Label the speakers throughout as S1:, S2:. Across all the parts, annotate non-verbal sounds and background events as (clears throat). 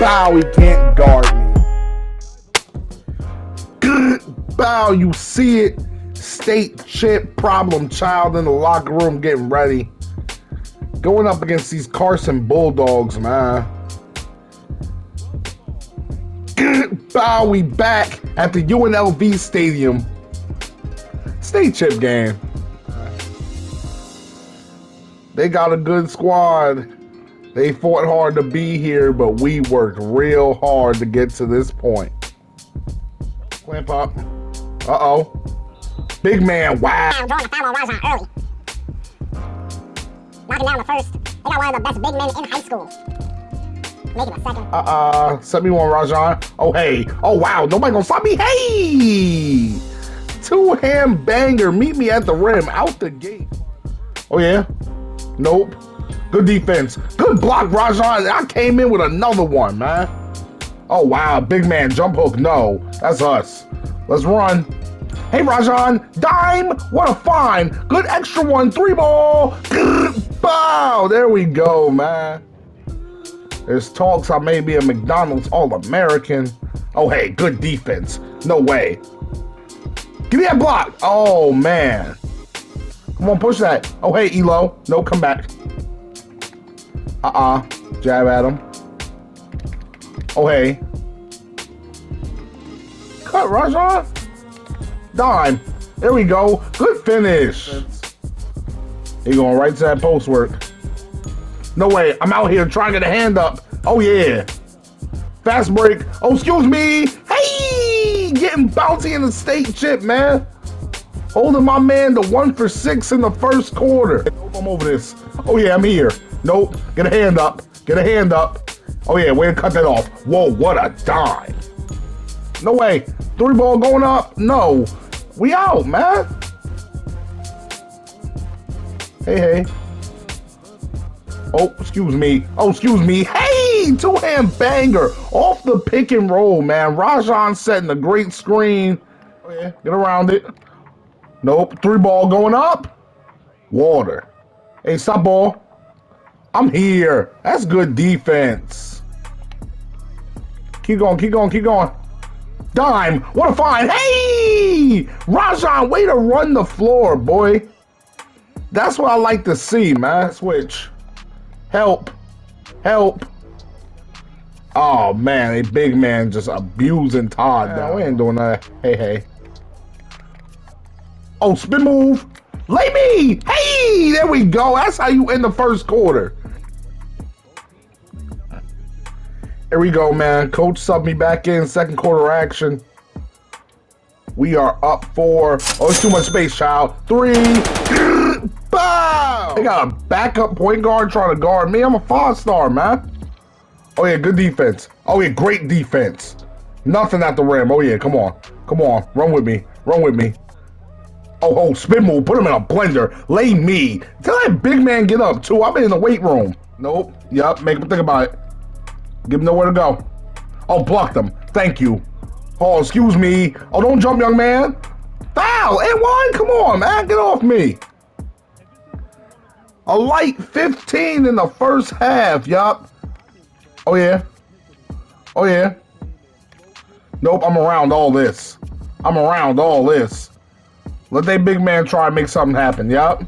S1: Bow, he can't guard me. Bow, you see it. State chip problem child in the locker room getting ready. Going up against these Carson Bulldogs, man. Bow, we back at the UNLV Stadium. State chip game. They got a good squad. They fought hard to be here, but we worked real hard to get to this point. Clamp up. Uh oh. Big man, wow.
S2: I'm drawing a foul on Rajon early. Knocking down the first. They got one of the best big men in high school. Make it a second.
S1: Uh uh. Set me one, Rajon. Oh, hey. Oh, wow. Nobody gonna stop me. Hey! Two hand banger. Meet me at the rim. Out the gate. Oh, yeah. Nope. Good defense. Good block, Rajon. I came in with another one, man. Oh, wow. Big man. Jump hook. No. That's us. Let's run. Hey, Rajon. Dime. What a find. Good extra one. Three ball. (laughs) Bow. There we go, man. There's talks I may be a McDonald's All-American. Oh, hey. Good defense. No way. Give me that block. Oh, man. Come on, push that. Oh, hey, Elo. No, come back. Uh-uh. Jab at him. Oh, hey. Cut, Rajon. Dime. There we go. Good finish. He going right to that post work. No way. I'm out here trying to get a hand up. Oh, yeah. Fast break. Oh, excuse me. Hey! Getting bouncy in the state chip, man. Holding my man to one for six in the first quarter. Nope, I'm over this. Oh, yeah, I'm here. Nope. Get a hand up. Get a hand up. Oh, yeah, way to cut that off. Whoa, what a dime. No way. Three ball going up. No. We out, man. Hey, hey. Oh, excuse me. Oh, excuse me. Hey, two hand banger off the pick and roll, man. Rajon setting a great screen. Oh, yeah, get around it. Nope. Three ball going up. Water. Hey, stop ball. I'm here. That's good defense. Keep going, keep going, keep going. Dime. What a find. Hey! Rajon, way to run the floor, boy. That's what I like to see, man. Switch. Help. Help. Oh, man. A big man just abusing Todd. No, we ain't doing that. Hey, hey. Oh, spin move. Lay me. Hey, there we go. That's how you end the first quarter. Here we go, man. Coach subbed me back in. Second quarter action. We are up four. Oh, it's too much space, child. Three. (clears throat) Bow! They got a backup point guard trying to guard me. I'm a five star, man. Oh, yeah, good defense. Oh, yeah, great defense. Nothing at the rim. Oh, yeah, come on. Come on. Run with me. Run with me. Oh, oh, spin move. Put him in a blender. Lay me. Tell that big man get up, too. I'm in the weight room. Nope. Yup. Make him think about it. Give him nowhere to go. Oh, block them. Thank you. Oh, excuse me. Oh, don't jump, young man. Foul. And one. Come on, man. Get off me. A light 15 in the first half. Yup. Oh, yeah. Oh, yeah. Nope, I'm around all this. I'm around all this. Let that big man try and make something happen. Yup.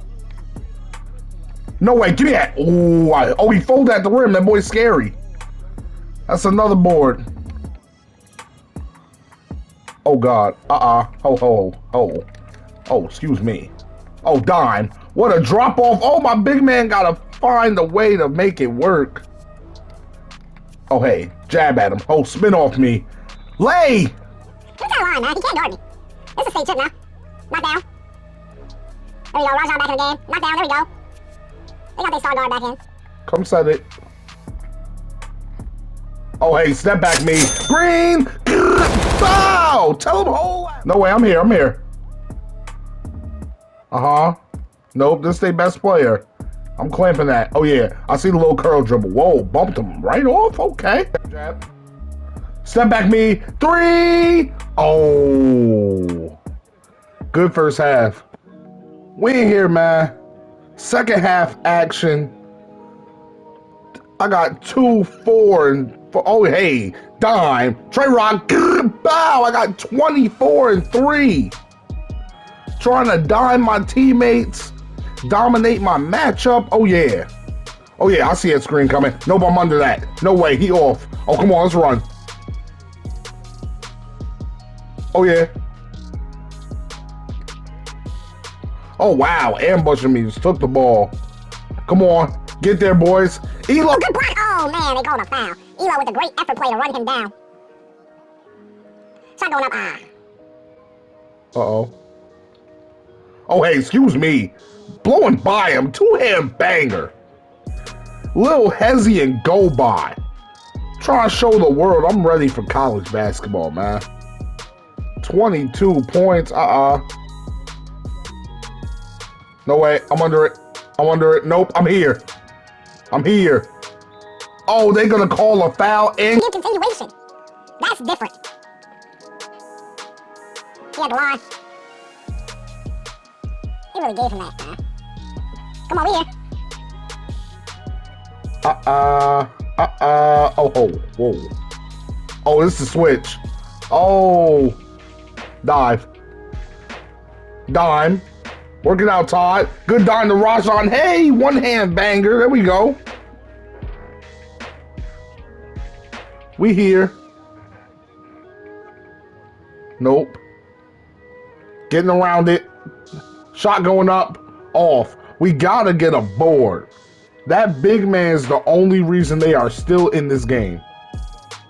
S1: No way. Give me that. Ooh, I, oh, he folded at the rim. That boy's scary. That's another board. Oh, God. Uh-uh. Ho, ho, ho. Oh, excuse me. Oh, dime. What a drop off. Oh, my big man got to find a way to make it work. Oh, hey. Jab at him. Oh, spin off me. Lay!
S2: What's that line, man? He can't guard me. This is a now. Knock down. There we go. Rajon back in the game. Knock down. There we go. They got their star guard back in.
S1: Come set it. Oh, hey, step back me. Green! Bow! Tell him hold. No way, I'm here, I'm here. Uh-huh. Nope, this is their best player. I'm clamping that. Oh, yeah. I see the little curl dribble. Whoa, bumped him right off. Okay. Step back me. Three! Oh. Good first half. We in here, man. Second half action. I got two, four, and four. Oh, hey, dime. Trey Rock, bow. I got 24 and three. Trying to dime my teammates, dominate my matchup. Oh, yeah. Oh, yeah, I see that screen coming. Nope, I'm under that. No way, he off. Oh, come on, let's run. Oh, yeah. Oh, wow, ambushing me. Just took the ball. Come on, get there, boys. Elo.
S2: Oh, good. Oh, man, they called a foul. Elo with a great effort play to run him down. Shot going up. Ah.
S1: Uh-oh. Oh, hey, excuse me. Blowing by him. Two-hand banger. Lil Hezzy and go by. Trying to show the world I'm ready for college basketball, man. 22 points. Uh-uh. No way. I'm under it. I'm under it. Nope. I'm here. I'm here. Oh, they're going to call a foul and...
S2: Game continuation. That's different. He had the line. He really gave him that, man. Come on, we here.
S1: Uh-uh. Uh-uh. Oh, oh, whoa. Oh, this is switch. Oh. Dive. Dime. Working out, Todd. Good dime to Rajon. Hey, one hand banger. There we go. We here. Nope. Getting around it. Shot going up. Off. We gotta get a board. That big man's the only reason they are still in this game.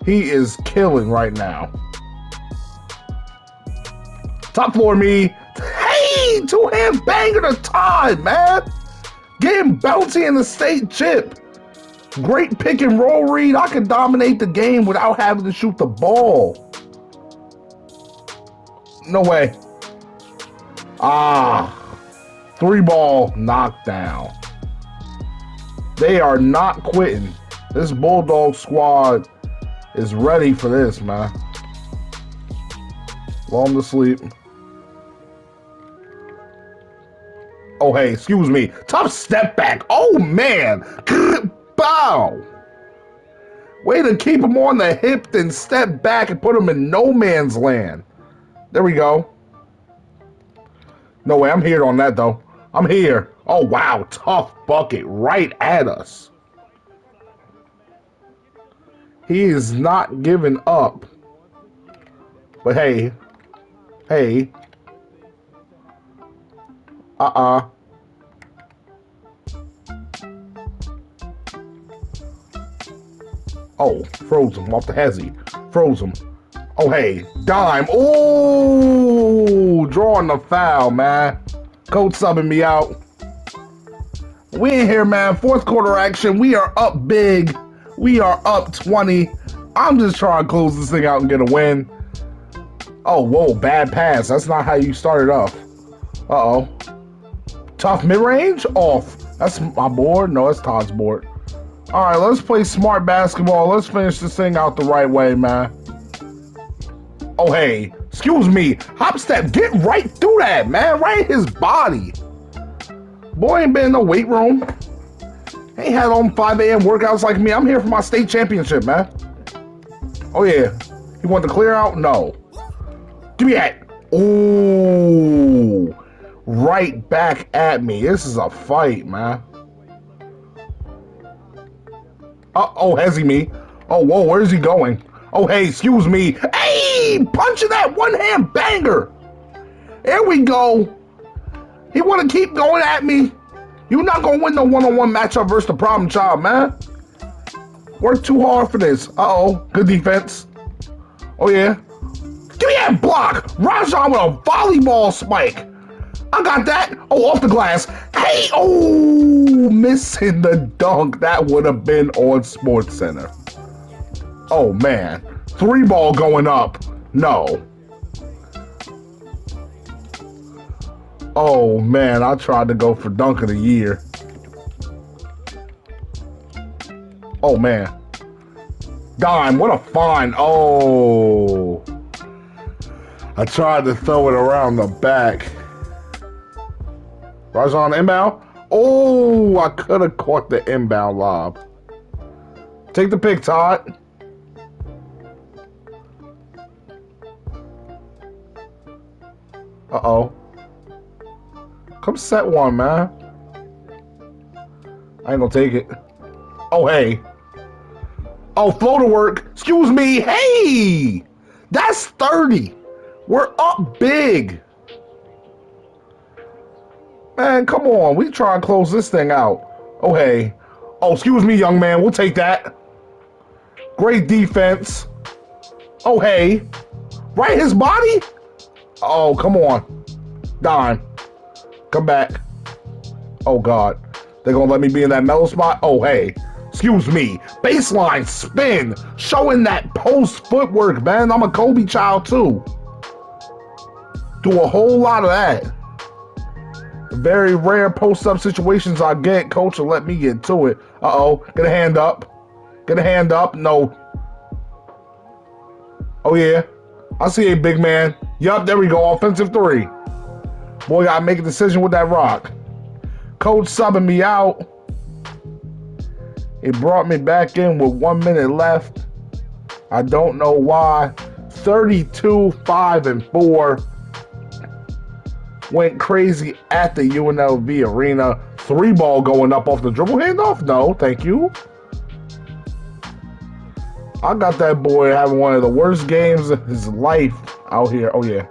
S1: He is killing right now. Top floor me. Hey, two hand banger to Todd, man. Getting bouncy in the state chip. Great pick and roll read. I can dominate the game without having to shoot the ball. No way. Ah. Three ball knockdown. They are not quitting. This Bulldog squad is ready for this, man. Long to sleep. Oh, hey, excuse me. Tough step back. Oh, man. Bow. Way to keep him on the hip, then step back and put him in no man's land. There we go. No way, I'm here on that, though. I'm here. Oh, wow. Tough bucket right at us. He is not giving up. But hey, hey, uh-uh. Oh, froze him off the hezzy. Froze him. Oh, hey, dime. Oh, drawing the foul, man. Coach subbing me out. We in here, man. Fourth quarter action. We are up big. We are up 20. I'm just trying to close this thing out and get a win. Oh, whoa, bad pass. That's not how you started off. Uh-oh. Tough mid-range? Off. That's my board? No, it's Todd's board. All right, let's play smart basketball. Let's finish this thing out the right way, man. Oh, hey. Excuse me. Hop step. Get right through that, man. Right his body. Boy ain't been in the weight room. Ain't had on 5 a.m. workouts like me. I'm here for my state championship, man. Oh, yeah. He want to clear out? No. Give me that. Ooh. Right back at me. This is a fight, man. Uh oh, has he me? Oh, whoa, where's he going? Oh, hey, excuse me. Hey, punching that one hand banger. There we go. He want to keep going at me. You're not going to win the one-on-one matchup versus the problem child, man. Work too hard for this. Uh-oh, good defense. Oh, yeah. Give me that block. Rajon with a volleyball spike. I got that. Oh, off the glass. Hey, oh, missing the dunk. That would have been on SportsCenter. Oh, man. Three ball going up. No. Oh, man. I tried to go for dunk of the year. Oh, man. Dime, what a find. Oh. I tried to throw it around the back. Rajon inbound. Oh, I could have caught the inbound lob. Take the pick, Todd. Uh-oh. Come set one, man. I ain't gonna take it. Oh, hey. Oh, floater work. Excuse me. Hey! That's 30. We're up big. Man, come on. We try and close this thing out. Oh, hey. Oh, excuse me, young man. We'll take that. Great defense. Oh, hey. Right his body? Oh, come on. Don. Come back. Oh, God. They're going to let me be in that mellow spot? Oh, hey. Excuse me. Baseline spin. Showing that post footwork, man. I'm a Kobe child, too. Do a whole lot of that. Very rare post-up situations I get. Coach will let me get to it. Uh-oh. Get a hand up. Get a hand up. No. Oh, yeah. I see a big man. Yup, there we go. Offensive three. Boy, gotta make a decision with that rock. Coach subbing me out. He brought me back in with one minute left. I don't know why. 32, 5, and 4 went crazy at the UNLV arena. Three ball going up off the dribble handoff? No, thank you. I got that boy having one of the worst games of his life out here. Oh, yeah.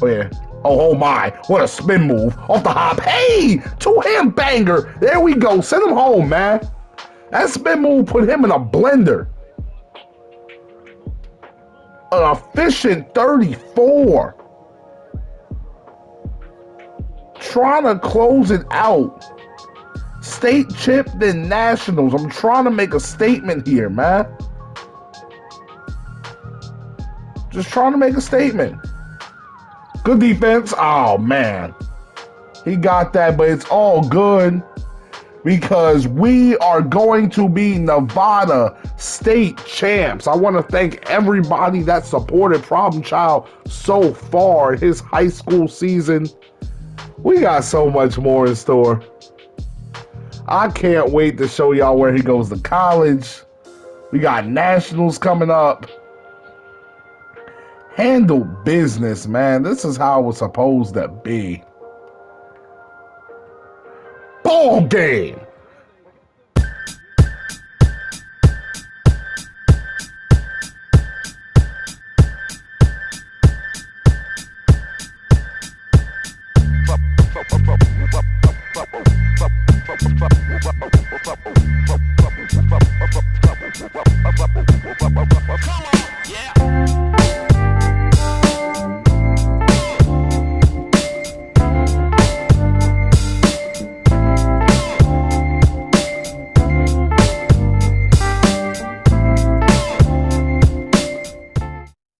S1: Oh, yeah. Oh, oh my. What a spin move. Off the hop. Hey! Two hand banger. There we go. Send him home, man. That spin move put him in a blender. An efficient 34 trying to close it out. State chip, then nationals. I'm trying to make a statement here, man. Just trying to make a statement. Good defense. Oh, man. He got that, but it's all good because we are going to be Nevada state champs. I want to thank everybody that supported Problem Child so far his high school season. We got so much more in store. I can't wait to show y'all where he goes to college. We got nationals coming up. Handle business, man. This is how it was supposed to be. Ball game.